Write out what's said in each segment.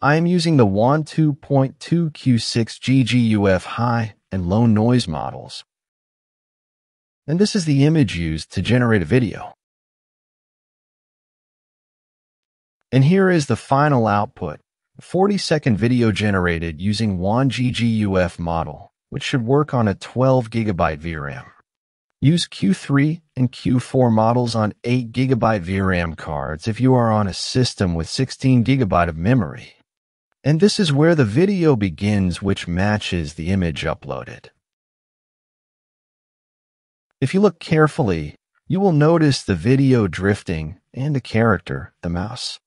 I am using the WAN 2.2 Q6 GGUF high and low noise models. And this is the image used to generate a video. And here is the final output, 40-second video generated using WAN GGUF model, which should work on a 12 gigabyte VRAM. Use Q3 and Q4 models on 8 gigabyte VRAM cards if you are on a system with 16 gigabyte of memory. And this is where the video begins which matches the image uploaded. If you look carefully, you will notice the video drifting and the character, the mouse,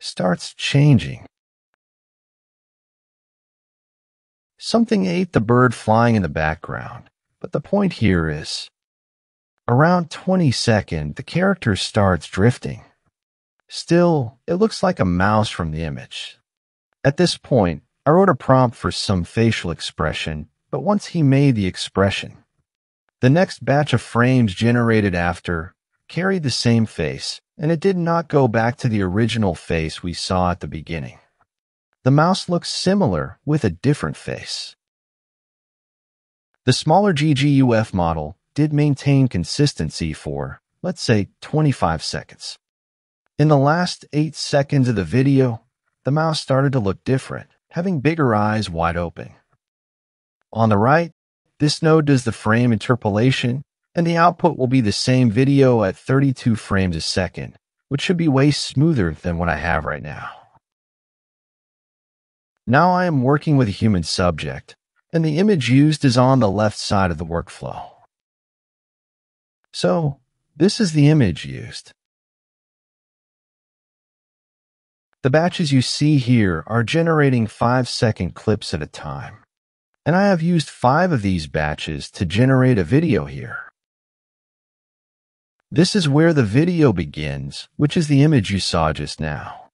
starts changing. Something ate the bird flying in the background, but the point here is Around 22nd, the character starts drifting. Still, it looks like a mouse from the image. At this point, I wrote a prompt for some facial expression, but once he made the expression, the next batch of frames generated after carried the same face, and it did not go back to the original face we saw at the beginning. The mouse looks similar with a different face. The smaller GGUF model did maintain consistency for, let's say, 25 seconds. In the last 8 seconds of the video, the mouse started to look different, having bigger eyes wide open. On the right, this node does the frame interpolation, and the output will be the same video at 32 frames a second, which should be way smoother than what I have right now. Now I am working with a human subject, and the image used is on the left side of the workflow. So, this is the image used. The batches you see here are generating 5 second clips at a time. And I have used 5 of these batches to generate a video here. This is where the video begins, which is the image you saw just now.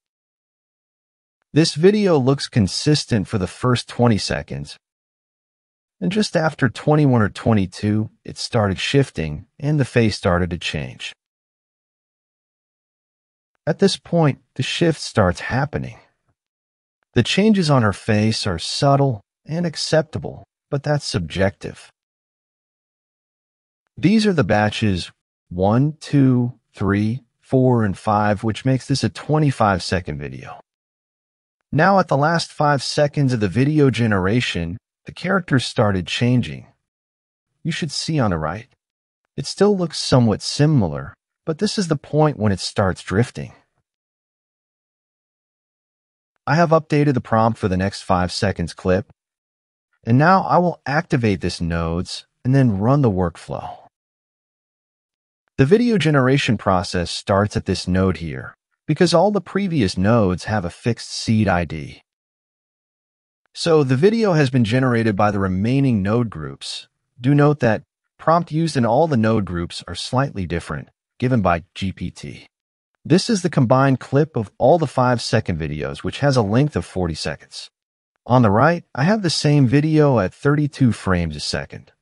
This video looks consistent for the first 20 seconds, and just after 21 or 22, it started shifting and the face started to change. At this point, the shift starts happening. The changes on her face are subtle and acceptable, but that's subjective. These are the batches 1, 2, 3, 4, and 5, which makes this a 25 second video. Now at the last 5 seconds of the video generation, the characters started changing. You should see on the right. It still looks somewhat similar, but this is the point when it starts drifting. I have updated the prompt for the next 5 seconds clip, and now I will activate this nodes and then run the workflow. The video generation process starts at this node here because all the previous nodes have a fixed seed ID. So the video has been generated by the remaining node groups. Do note that prompt used in all the node groups are slightly different, given by GPT. This is the combined clip of all the 5 second videos, which has a length of 40 seconds. On the right, I have the same video at 32 frames a second.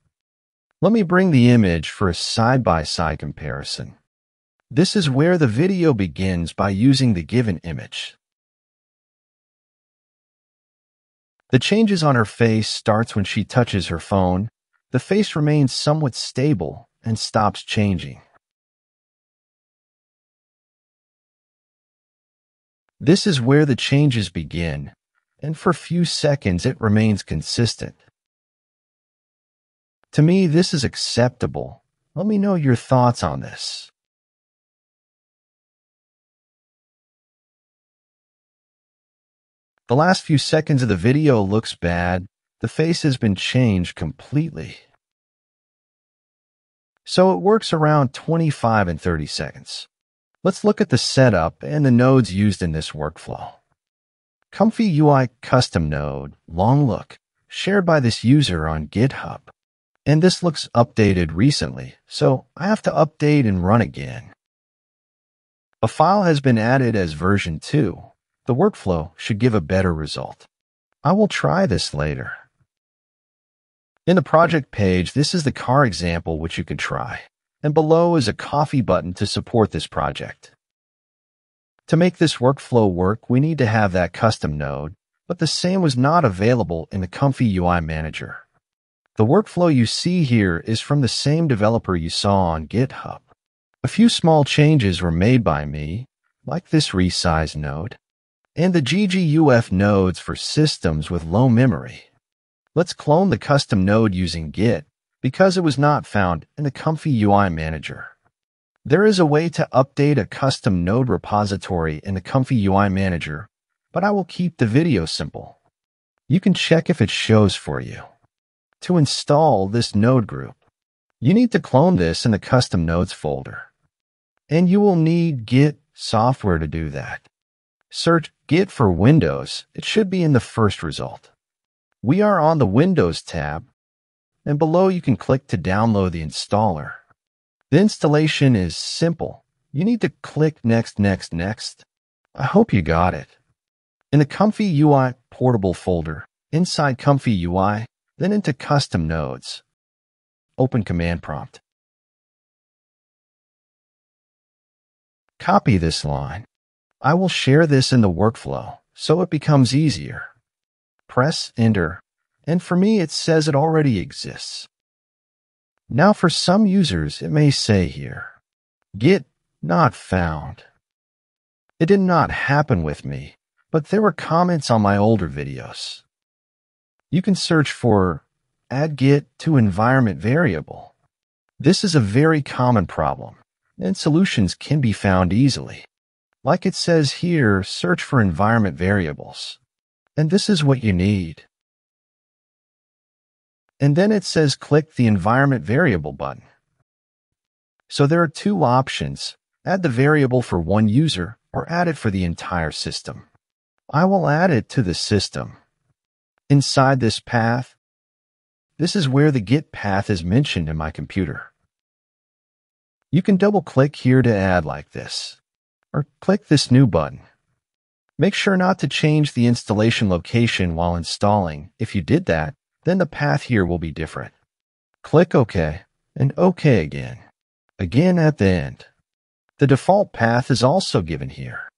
Let me bring the image for a side-by-side -side comparison. This is where the video begins by using the given image. The changes on her face starts when she touches her phone. The face remains somewhat stable and stops changing. This is where the changes begin, and for a few seconds it remains consistent. To me, this is acceptable. Let me know your thoughts on this. The last few seconds of the video looks bad. The face has been changed completely. So it works around 25 and 30 seconds. Let's look at the setup and the nodes used in this workflow. Comfy UI custom node, long look, shared by this user on GitHub. And this looks updated recently, so I have to update and run again. A file has been added as version 2, the workflow should give a better result. I will try this later. In the project page, this is the car example which you can try, and below is a coffee button to support this project. To make this workflow work, we need to have that custom node, but the same was not available in the Comfy UI Manager. The workflow you see here is from the same developer you saw on GitHub. A few small changes were made by me, like this resize node, and the GGUF nodes for systems with low memory. Let's clone the custom node using Git because it was not found in the Comfy UI Manager. There is a way to update a custom node repository in the Comfy UI Manager, but I will keep the video simple. You can check if it shows for you. To install this node group, you need to clone this in the custom nodes folder. And you will need Git software to do that. Search Git for Windows. It should be in the first result. We are on the Windows tab, and below you can click to download the installer. The installation is simple. You need to click Next, Next, Next. I hope you got it. In the Comfy UI portable folder, inside Comfy UI, then into Custom Nodes. Open Command Prompt. Copy this line. I will share this in the workflow so it becomes easier. Press Enter, and for me it says it already exists. Now for some users it may say here, Git not found. It did not happen with me, but there were comments on my older videos. You can search for add Git to environment variable. This is a very common problem, and solutions can be found easily. Like it says here, search for environment variables. And this is what you need. And then it says click the environment variable button. So there are two options. Add the variable for one user or add it for the entire system. I will add it to the system. Inside this path, this is where the Git path is mentioned in my computer. You can double click here to add like this or click this new button. Make sure not to change the installation location while installing. If you did that, then the path here will be different. Click OK and OK again. Again at the end. The default path is also given here.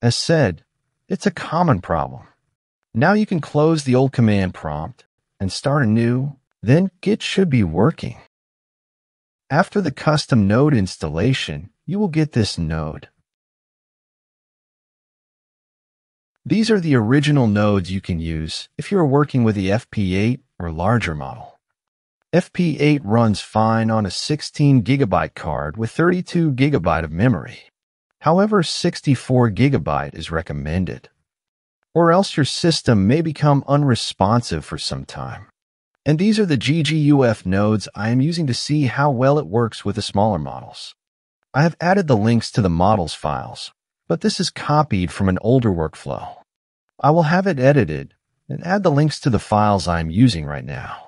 As said, it's a common problem. Now you can close the old command prompt and start a new, then Git should be working. After the custom node installation, you will get this node. These are the original nodes you can use if you are working with the FP8 or larger model. FP8 runs fine on a 16 gigabyte card with 32 gigabyte of memory. However, 64 gigabyte is recommended. Or else your system may become unresponsive for some time. And these are the GGUF nodes I am using to see how well it works with the smaller models. I have added the links to the models files, but this is copied from an older workflow. I will have it edited and add the links to the files I'm using right now.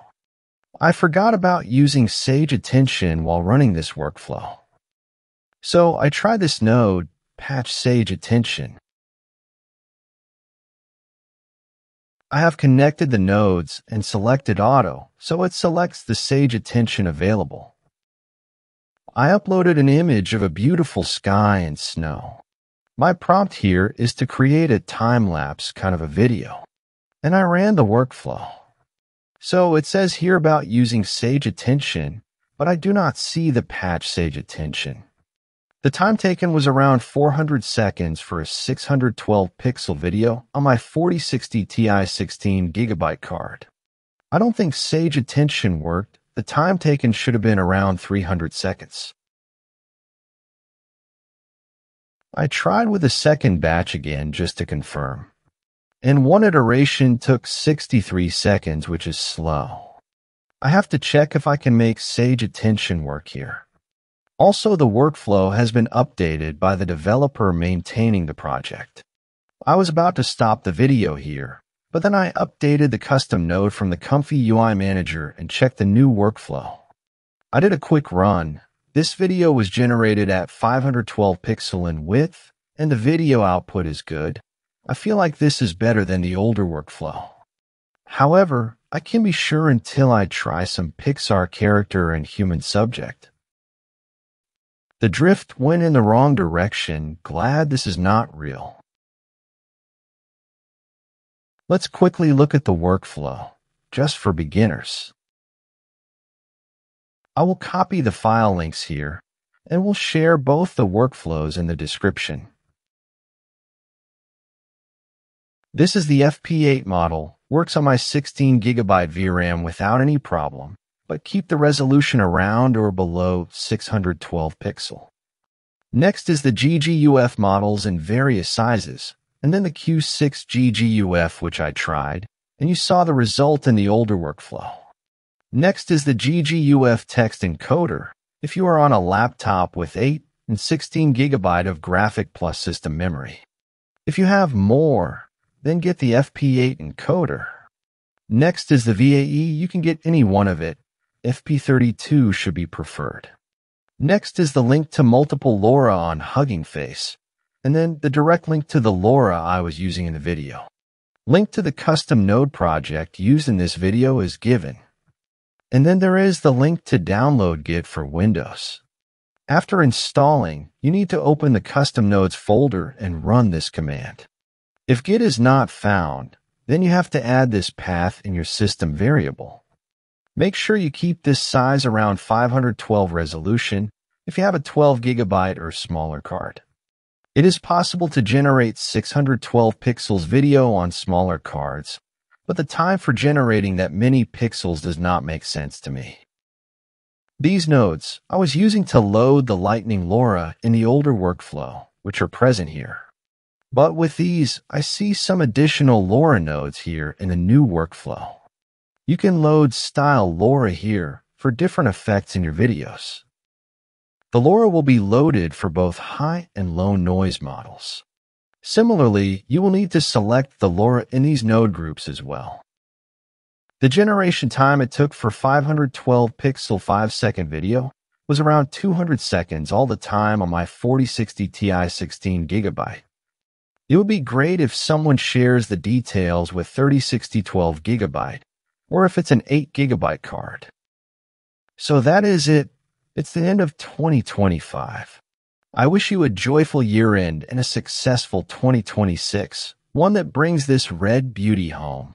I forgot about using Sage Attention while running this workflow. So I tried this node, patch Sage Attention. I have connected the nodes and selected auto, so it selects the Sage Attention available. I uploaded an image of a beautiful sky and snow. My prompt here is to create a time-lapse kind of a video, and I ran the workflow. So it says here about using Sage Attention, but I do not see the patch Sage Attention. The time taken was around 400 seconds for a 612 pixel video on my 4060 Ti 16 gigabyte card. I don't think Sage Attention worked. The time taken should have been around 300 seconds. I tried with a second batch again just to confirm. And one iteration took 63 seconds, which is slow. I have to check if I can make Sage Attention work here. Also, the workflow has been updated by the developer maintaining the project. I was about to stop the video here, but then I updated the custom node from the Comfy UI Manager and checked the new workflow. I did a quick run this video was generated at 512 pixel in width, and the video output is good. I feel like this is better than the older workflow. However, I can be sure until I try some Pixar character and human subject. The drift went in the wrong direction. Glad this is not real. Let's quickly look at the workflow, just for beginners. I will copy the file links here, and we'll share both the workflows in the description. This is the FP8 model, works on my 16 gigabyte VRAM without any problem, but keep the resolution around or below 612 pixel. Next is the GGUF models in various sizes, and then the Q6 GGUF which I tried, and you saw the result in the older workflow. Next is the GGUF text encoder if you are on a laptop with 8 and 16 gigabyte of graphic plus system memory. If you have more, then get the FP8 encoder. Next is the VAE. You can get any one of it. FP32 should be preferred. Next is the link to multiple LoRa on Hugging Face, and then the direct link to the LoRa I was using in the video. Link to the custom node project used in this video is given. And then there is the link to download Git for Windows. After installing, you need to open the custom nodes folder and run this command. If Git is not found, then you have to add this path in your system variable. Make sure you keep this size around 512 resolution if you have a 12 gigabyte or smaller card. It is possible to generate 612 pixels video on smaller cards, but the time for generating that many pixels does not make sense to me. These nodes I was using to load the Lightning LoRa in the older workflow, which are present here. But with these, I see some additional LoRa nodes here in the new workflow. You can load style LoRa here for different effects in your videos. The LoRa will be loaded for both high and low noise models. Similarly, you will need to select the LoRa in these node groups as well. The generation time it took for 512 pixel 5 second video was around 200 seconds all the time on my 4060 Ti 16 gigabyte. It would be great if someone shares the details with 3060 12 gigabyte, or if it's an 8 gigabyte card. So that is it. It's the end of 2025. I wish you a joyful year end and a successful 2026, one that brings this red beauty home.